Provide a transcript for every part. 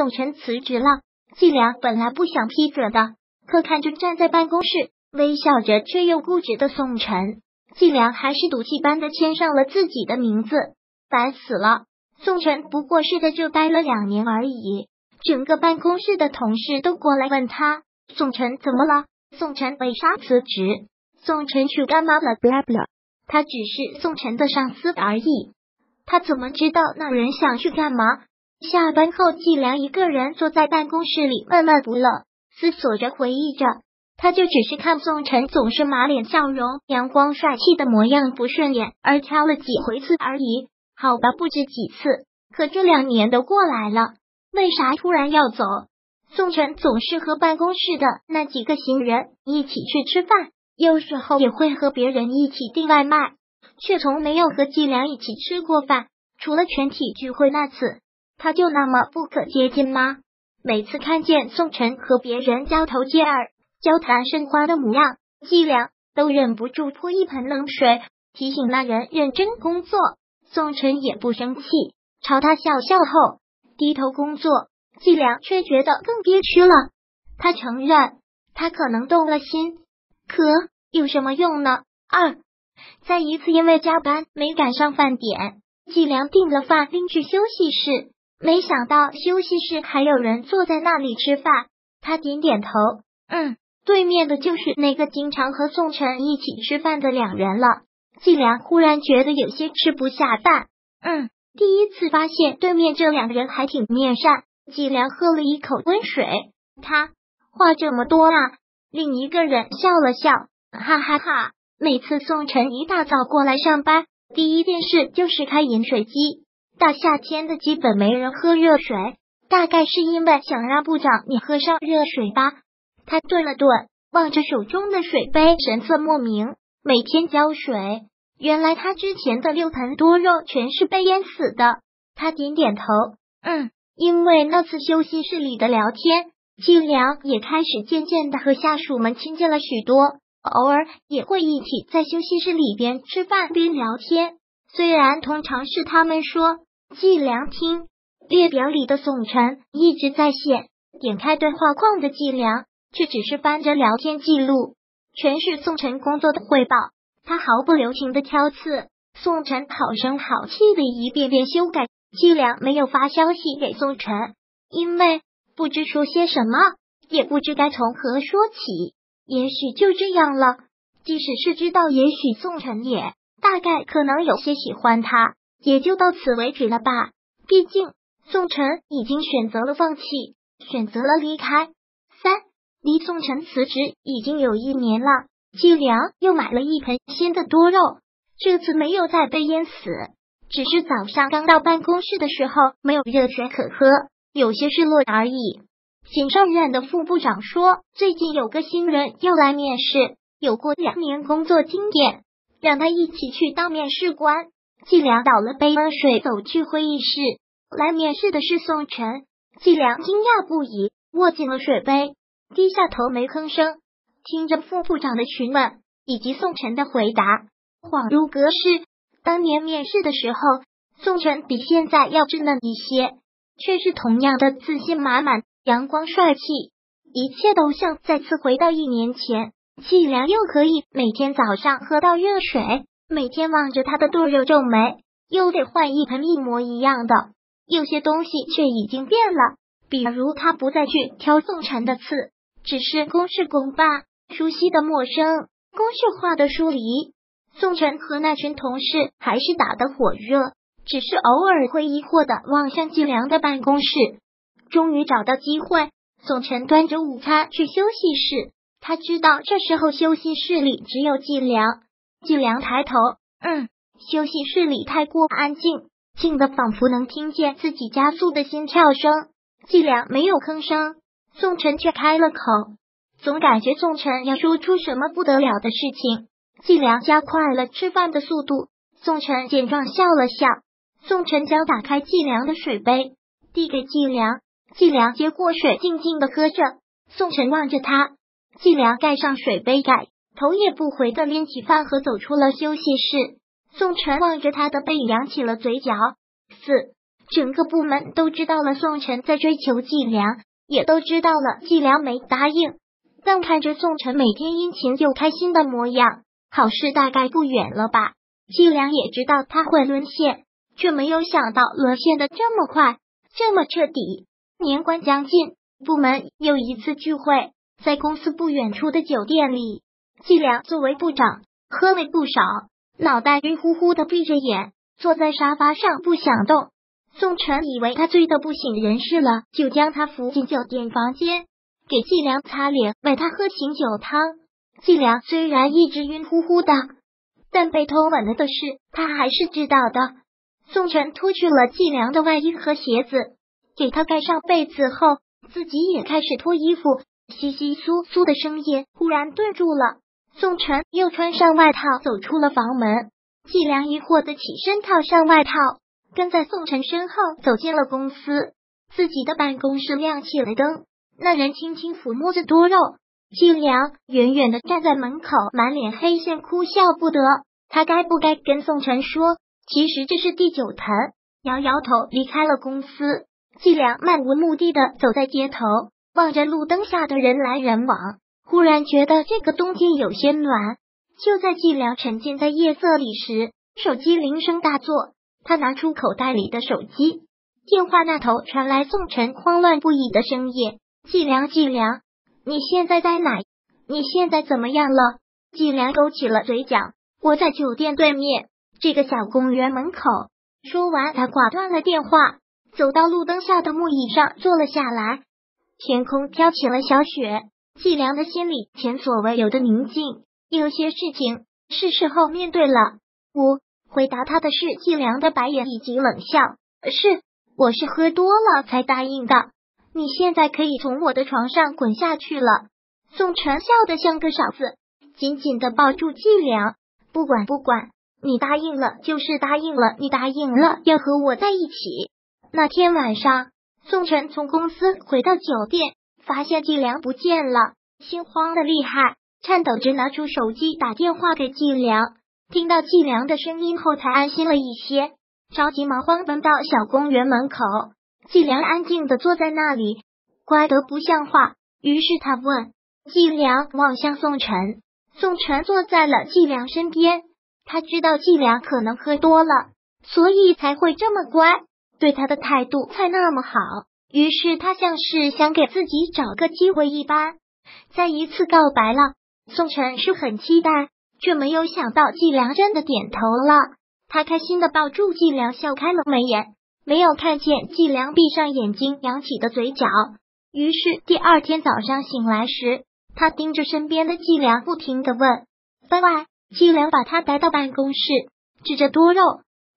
宋晨辞职了。季良本来不想批准的，可看着站在办公室微笑着却又固执的宋晨，季良还是赌气般的签上了自己的名字。白死了！宋晨不过是在这待了两年而已，整个办公室的同事都过来问他：“宋晨怎么了？宋晨为啥辞职？宋晨去干嘛了？”不啦不啦，他只是宋晨的上司而已。他怎么知道那人想去干嘛？下班后，季良一个人坐在办公室里闷闷不乐，思索着，回忆着。他就只是看宋晨总是满脸笑容、阳光帅气的模样不顺眼，而挑了几回刺而已。好吧，不止几次，可这两年都过来了，为啥突然要走？宋晨总是和办公室的那几个新人一起去吃饭，有时候也会和别人一起订外卖，却从没有和季良一起吃过饭。除了全体聚会那次，他就那么不可接近吗？每次看见宋晨和别人交头接耳、交谈甚欢的模样，季良都忍不住泼一盆冷水，提醒那人认真工作。宋晨也不生气，朝他笑笑后低头工作。季良却觉得更憋屈了。他承认，他可能动了心，可有什么用呢？二，在一次因为加班没赶上饭点，季良订了饭拎去休息室，没想到休息室还有人坐在那里吃饭。他点点头，嗯，对面的就是那个经常和宋晨一起吃饭的两人了。季良忽然觉得有些吃不下饭。嗯，第一次发现对面这两个人还挺面善。季良喝了一口温水，他话这么多啊？另一个人笑了笑，哈哈哈。每次宋晨一大早过来上班，第一件事就是开饮水机。大夏天的，基本没人喝热水，大概是因为想让部长你喝上热水吧。他顿了顿，望着手中的水杯，神色莫名。每天浇水。原来他之前的六盆多肉全是被淹死的。他点点头，嗯，因为那次休息室里的聊天，季良也开始渐渐的和下属们亲近了许多，偶尔也会一起在休息室里边吃饭边聊天。虽然通常是他们说，计量听列表里的宋晨一直在线，点开对话框的计量却只是翻着聊天记录，全是宋晨工作的汇报。他毫不留情的挑刺，宋晨好声好气的一遍遍修改。计量没有发消息给宋晨，因为不知说些什么，也不知该从何说起。也许就这样了。即使是知道，也许宋晨也大概可能有些喜欢他，也就到此为止了吧。毕竟宋晨已经选择了放弃，选择了离开。三离宋晨辞职已经有一年了。季良又买了一盆新的多肉，这次没有再被淹死，只是早上刚到办公室的时候没有热水可喝，有些失落而已。新上任的副部长说，最近有个新人要来面试，有过两年工作经验，让他一起去当面试官。季良倒了杯温水，走去会议室。来面试的是宋晨，季良惊讶不已，握紧了水杯，低下头没吭声。听着副部长的询问以及宋晨的回答，恍如隔世。当年面试的时候，宋晨比现在要稚嫩一些，却是同样的自信满满、阳光帅气。一切都像再次回到一年前。季良又可以每天早上喝到热水，每天望着他的肚肉皱眉，又得换一盆一模一样的。有些东西却已经变了，比如他不再去挑宋晨的刺，只是公事公办。熟悉的陌生，公式化的疏离。宋晨和那群同事还是打得火热，只是偶尔会疑惑的望向季良的办公室。终于找到机会，宋晨端着午餐去休息室。他知道这时候休息室里只有季良。季良抬头，嗯，休息室里太过安静，静的仿佛能听见自己加速的心跳声。季良没有吭声，宋晨却开了口。总感觉宋晨要说出什么不得了的事情，季良加快了吃饭的速度。宋晨见状笑了笑，宋晨将打开季良的水杯递给季良，季良接过水静静的喝着。宋晨望着他，季良盖上水杯盖，头也不回的拎起饭盒走出了休息室。宋晨望着他的背，扬起了嘴角。四整个部门都知道了宋晨在追求季良，也都知道了季良没答应。但看着宋晨每天殷勤又开心的模样，好事大概不远了吧？季良也知道他会沦陷，却没有想到沦陷的这么快，这么彻底。年关将近，部门又一次聚会，在公司不远处的酒店里，季良作为部长，喝了不少，脑袋晕乎乎的，闭着眼坐在沙发上不想动。宋晨以为他醉得不省人事了，就将他扶进酒店房间，给季良擦脸，喂他喝醒酒汤。季良虽然一直晕乎乎的，但被偷吻了的事他还是知道的。宋晨脱去了季良的外衣和鞋子。给他盖上被子后，自己也开始脱衣服，窸窸窣窣的声音忽然顿住了。宋晨又穿上外套，走出了房门。季良疑惑的起身套上外套，跟在宋晨身后走进了公司。自己的办公室亮起了灯，那人轻轻抚摸着多肉。季良远远的站在门口，满脸黑线，哭笑不得。他该不该跟宋晨说，其实这是第九层？摇摇头，离开了公司。季良漫无目的的走在街头，望着路灯下的人来人往，忽然觉得这个冬天有些暖。就在季良沉浸在夜色里时，手机铃声大作，他拿出口袋里的手机，电话那头传来宋晨慌乱不已的声音：“季良，季良，你现在在哪？你现在怎么样了？”季良勾起了嘴角：“我在酒店对面这个小公园门口。”说完，他挂断了电话。走到路灯下的木椅上坐了下来，天空飘起了小雪，季良的心里前所未有的宁静。有些事情是时候面对了。我回答他的是季良的白眼以及冷笑。是，我是喝多了才答应的。你现在可以从我的床上滚下去了。宋晨笑得像个傻子，紧紧的抱住季良。不管不管，你答应了就是答应了，你答应了要和我在一起。那天晚上，宋晨从公司回到酒店，发现季良不见了，心慌的厉害，颤抖着拿出手机打电话给季良。听到季良的声音后，才安心了一些，着急忙慌奔到小公园门口。季良安静的坐在那里，乖得不像话。于是他问季良，望向宋晨。宋晨坐在了季良身边，他知道季良可能喝多了，所以才会这么乖。对他的态度才那么好，于是他像是想给自己找个机会一般，再一次告白了。宋晨是很期待，却没有想到季良真的点头了。他开心的抱住季良，笑开了眉眼，没有看见季良闭上眼睛扬起的嘴角。于是第二天早上醒来时，他盯着身边的季良，不停的问：“番外。”季良把他带到办公室，指着多肉。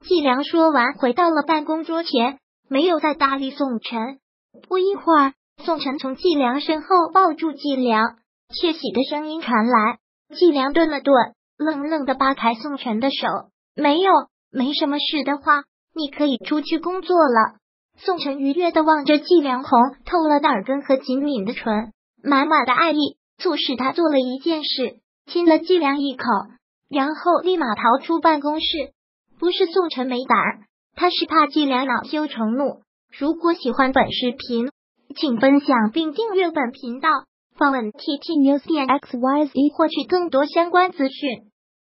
季良说完，回到了办公桌前，没有再搭理宋晨。不一会儿，宋晨从季良身后抱住季良，窃喜的声音传来。季良顿了顿，愣愣的扒开宋晨的手：“没有，没什么事的话，你可以出去工作了。”宋晨愉悦的望着季良红透了的耳根和紧抿的唇，满满的爱意促使他做了一件事，亲了季良一口，然后立马逃出办公室。不是宋晨没胆，他是怕季良恼羞成怒。如果喜欢本视频，请分享并订阅本频道，访问 T T News 点 X Y Z 获取更多相关资讯。